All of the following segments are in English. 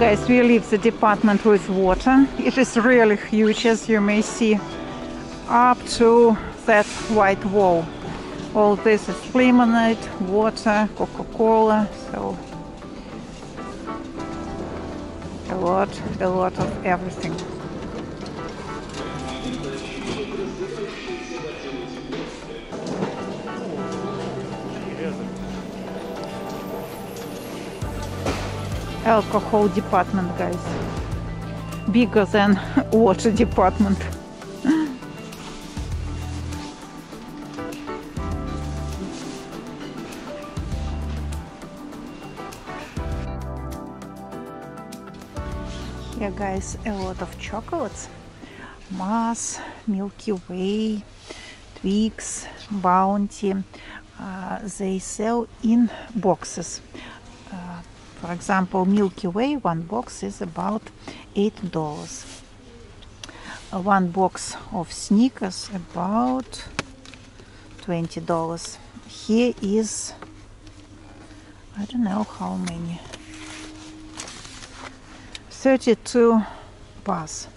Guys, we leave the department with water. It is really huge as you may see up to that white wall. All this is lemonade, water, Coca-Cola, so a lot, a lot of everything. Alcohol department, guys. Bigger than water department. Here guys, a lot of chocolates. Mars, Milky Way, Twix, Bounty. Uh, they sell in boxes. For example, Milky Way, one box is about eight dollars. Uh, one box of Snickers about twenty dollars. Here is I don't know how many 32 bars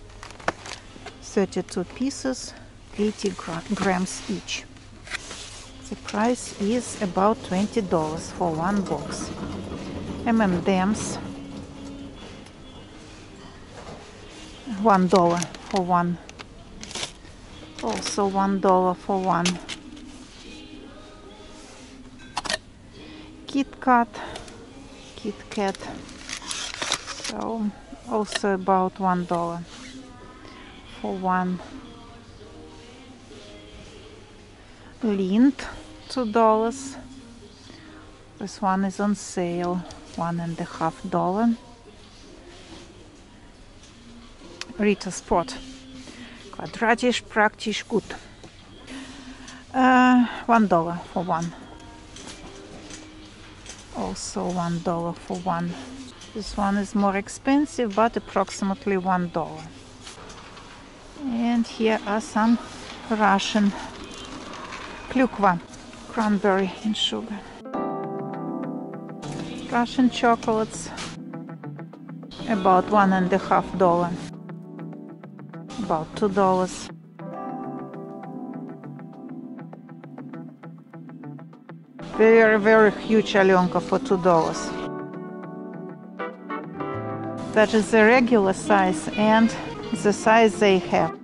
32 pieces 80 gra grams each the price is about 20 dollars for one box M&M's. One dollar for one. Also one dollar for one. Kit Kat. Kit Kat. So also about one dollar for one. Lindt two dollars. This one is on sale one and a half dollar. Ritter Sport. Quadratisch praktisch gut. Uh, one dollar for one. Also one dollar for one. This one is more expensive, but approximately one dollar. And here are some Russian klukva, cranberry and sugar. Russian chocolates, about one and a half dollar, about two dollars. Very, very huge Alenka for two dollars that is the regular size and the size they have.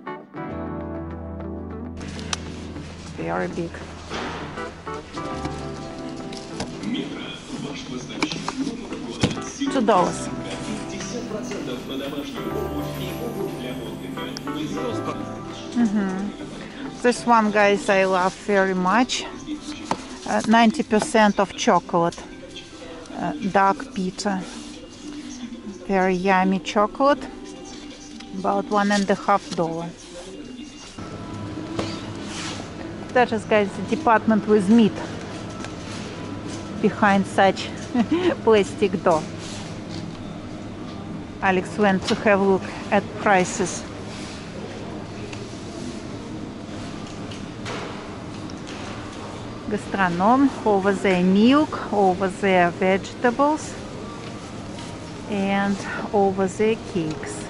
Very big. Two dollars. Mm -hmm. This one, guys, I love very much. 90% uh, of chocolate, uh, dark pizza. very yummy chocolate about one and a half dollar that is guys the department with meat behind such plastic door Alex went to have a look at prices gastronom over there milk over there vegetables and over the cakes.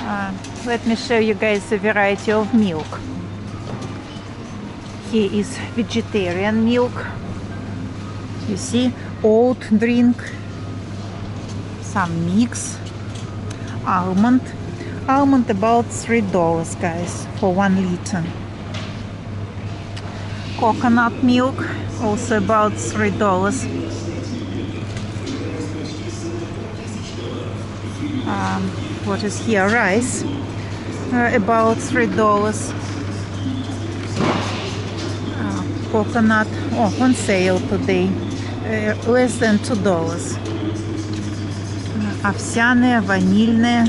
Uh, let me show you guys a variety of milk. Here is vegetarian milk. You see, oat drink, some mix, almond. Almond about $3 guys for one liter. Coconut milk also about three dollars um, what is here rice uh, about three dollars uh, coconut oh on sale today less than two dollars uh, овсяное ванильное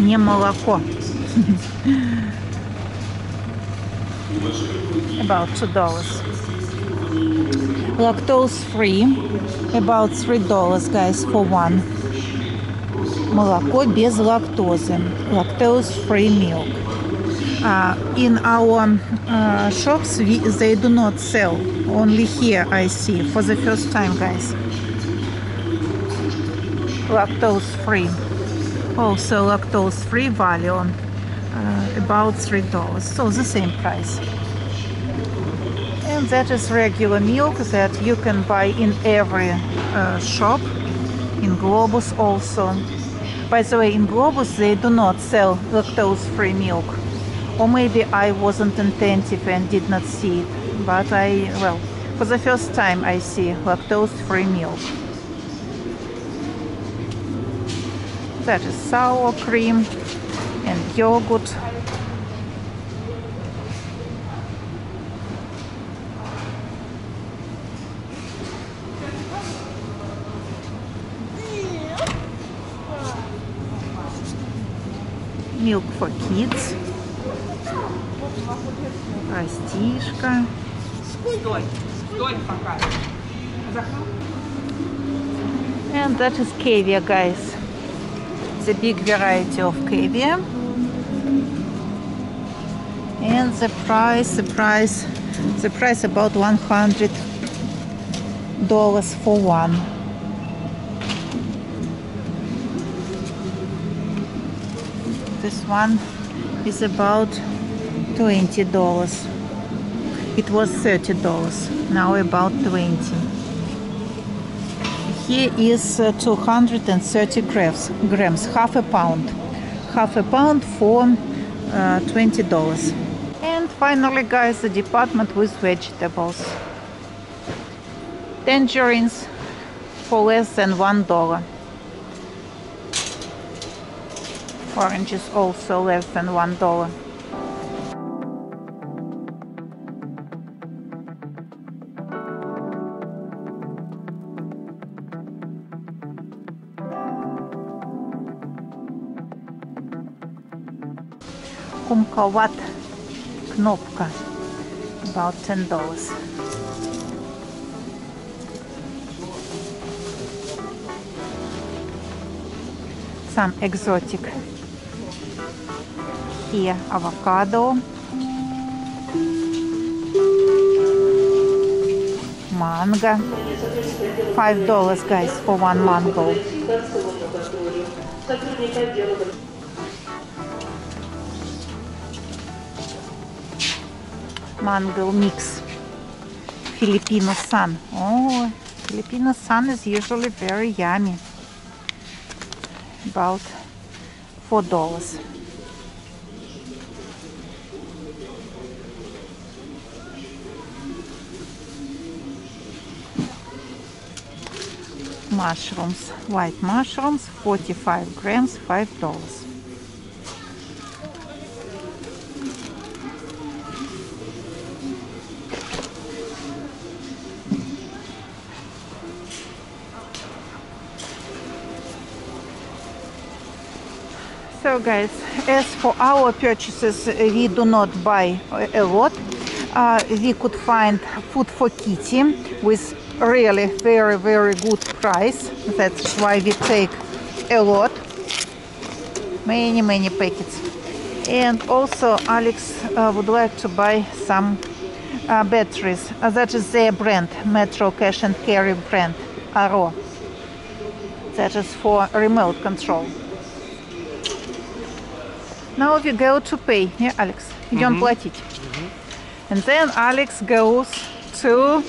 не молоко about two dollars lactose free about three dollars guys for one молоко без лактозы lactose free milk Uh, in our uh, shops, we, they do not sell. Only here I see for the first time, guys. Lactose free. Also lactose free value Uh, about three dollars. So the same price. And that is regular milk that you can buy in every uh, shop. In Globus also. By the way, in Globus they do not sell lactose-free milk. Or maybe I wasn't attentive and did not see it. But I, well, for the first time I see lactose-free milk. That is sour cream and yogurt. Milk for kids. Растишка. Стой, стой пока. And that is caviar, guys. The big variety of caviar. And the price, the price, the price about 100 dollars for one. This one is about 20 dollars. It was 30 dollars, now about 20 here is uh, 230 grams, grams, half a pound. Half a pound for uh, $20. And finally, guys, the department with vegetables. Tangerines for less than one dollar. Oranges also less than one dollar. Kumquat Knopka, about ten dollars. Some exotic here avocado, mango, five dollars guys for one mango. mango mix. Filipino sun. Oh, Filipino sun is usually very yummy. About four dollars. Mushrooms, white mushrooms, 45 grams, $5. So guys, as for our purchases, we do not buy a lot. Uh, we could find food for kitty with really very very good price. That's why we take a lot, many many packets. And also Alex uh, would like to buy some uh, batteries. Uh, that is their brand, Metro Cash and Carry brand, Aro. That is for remote control. Now we go to pay, yeah, Alex? Идем платить. And then Alex goes to,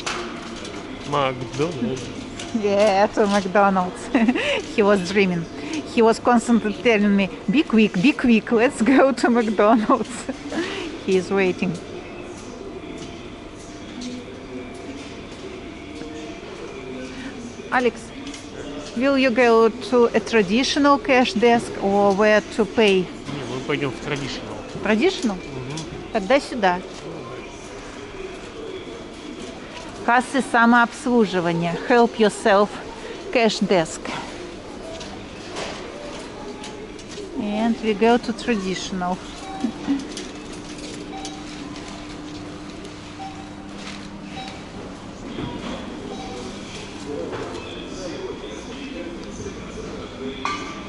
Макдональдс. yeah, to McDonald's. he was dreaming. He was constantly telling me, be quick, be quick, let's go to McDonald's. he is waiting. Alex, will you go to a traditional cash desk or where to pay? Пойдем в traditional. Traditional? Тогда сюда. Кассы самообслуживания. Help yourself. Cash desk. And we go to traditional.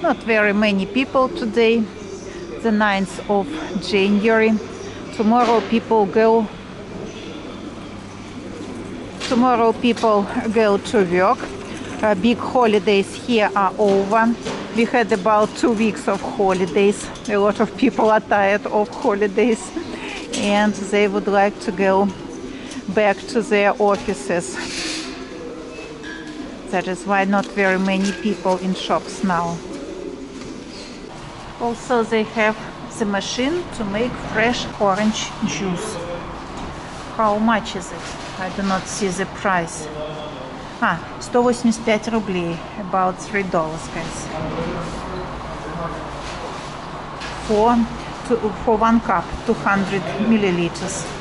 Not very many people today. The 9th of January. Tomorrow people go tomorrow people go to work. Uh, big holidays here are over. We had about two weeks of holidays. A lot of people are tired of holidays. And they would like to go back to their offices. That is why not very many people in shops now also they have the machine to make fresh orange juice. How much is it? I do not see the price. Ah, 185 рублей, about 3 dollars, guys. For, to, for one cup, 200 milliliters.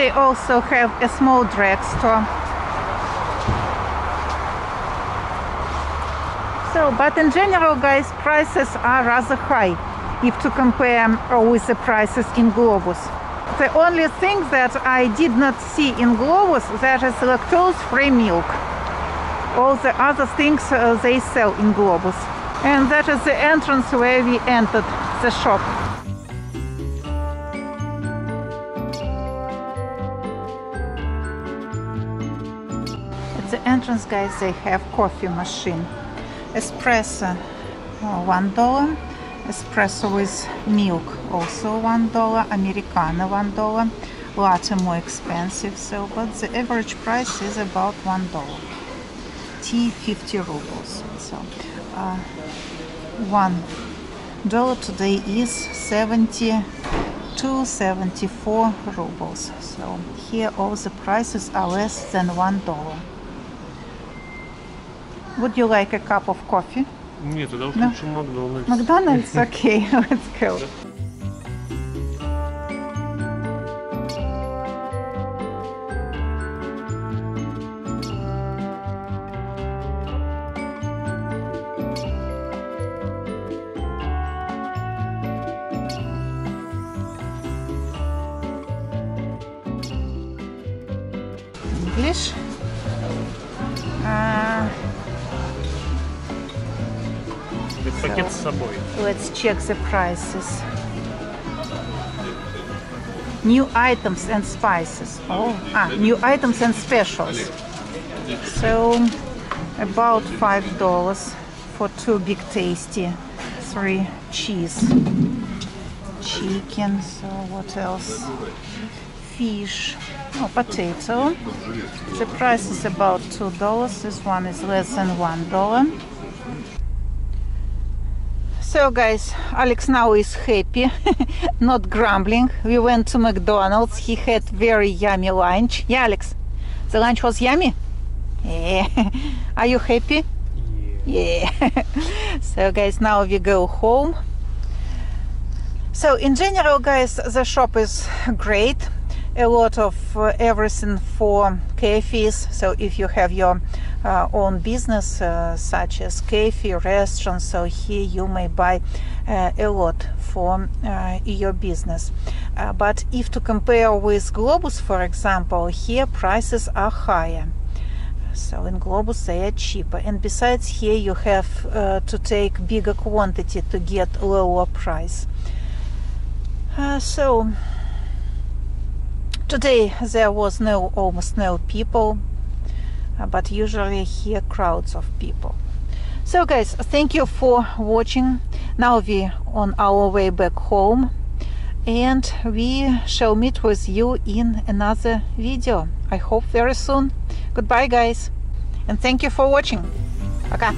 They also have a small drugstore. So, but in general, guys, prices are rather high if to compare with the prices in Globus. The only thing that I did not see in Globus that is lactose-free milk. All the other things uh, they sell in Globus. And that is the entrance where we entered the shop. Entrance, guys, they have coffee machine. Espresso, uh, one dollar. Espresso with milk, also one dollar. Americano, one dollar. Latte more expensive, so but the average price is about one dollar. Tea, 50 rubles. So uh, one dollar today is 70 to 74 rubles. So here all the prices are less than one dollar. Would you like a cup of coffee? Нет, тогда уж No. лучше Макдональдс. McDonald's? Okay, let's go. English. собой. Let's check the prices. New items and spices. Oh, ah, new items and specials. So, about five dollars for two big tasty, three cheese, chicken. So what else? Fish. Oh, potato. The price is about two dollars. This one is less than one dollar. So guys, Alex now is happy, not grumbling. We went to McDonald's. He had very yummy lunch. Yeah, Alex, the lunch was yummy. Yeah. Are you happy? Yeah. so guys, now we go home. So in general, guys, the shop is great. A lot of uh, everything for cafes. So if you have your uh, own business, uh, such as cafe, restaurant, so here you may buy uh, a lot for uh, your business. Uh, but if to compare with Globus, for example, here prices are higher. So in Globus they are cheaper, and besides here you have uh, to take bigger quantity to get lower price. So today there was no almost no people, but usually here crowds of people. So guys, thank you for watching. Now we on our way back home, and we shall meet with you in another video. I hope very soon. Goodbye, guys, and thank you for watching. Пока.